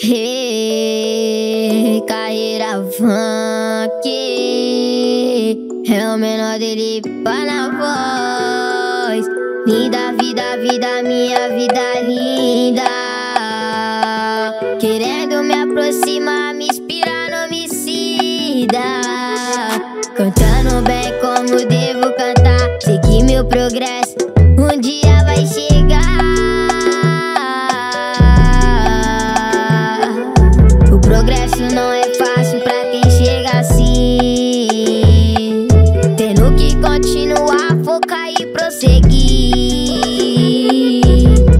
Hey, carreira funk. É o menor dele para na voz. Vida, vida, vida, minha vida linda. Querendo me aproximar, me inspirar no homicida Cantando bem como devo cantar. Seguir meu progresso, prosseguir.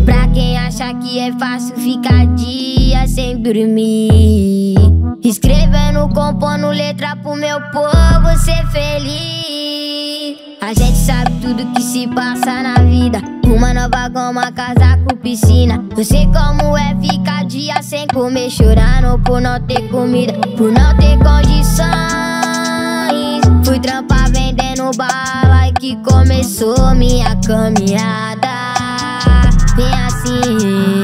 Pra quem acha que é fácil ficar dia sem dormir. Escrevendo, compondo letra pro meu povo ser feliz. A gente sabe tudo que se passa na vida. Uma nova goma, casaco, piscina. Eu sei como é ficar dia sem comer, chorando por não ter comida, por não ter condições. Fui trampar vendendo bala que começou minha caminhada. Bem assim,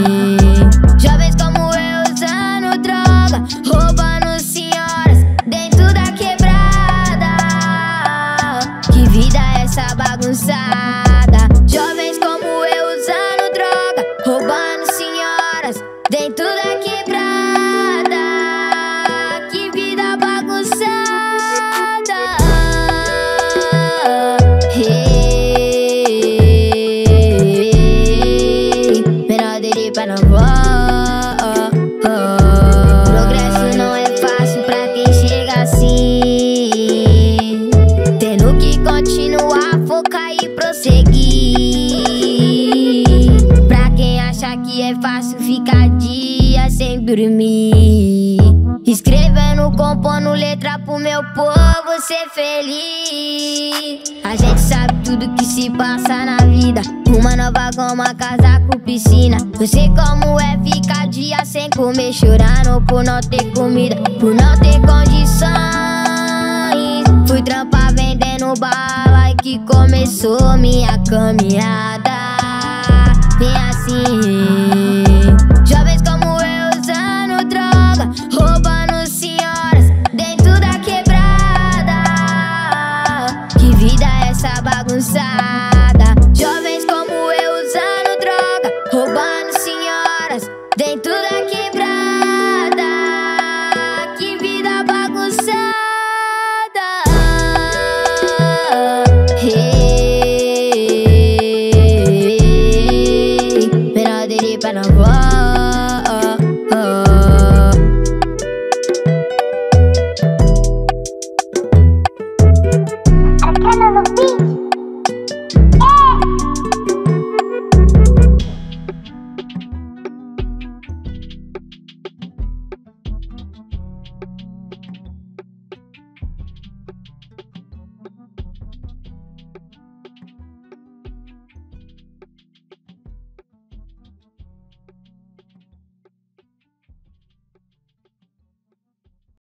dormir. Escrevendo, compondo letra pro meu povo ser feliz. A gente sabe tudo que se passa na vida. Uma nova goma, casaco, piscina. Eu sei como é ficar dia sem comer, chorando por não ter comida, por não ter condições. Fui trampar vendendo bala e que começou minha caminhada. Bem assim,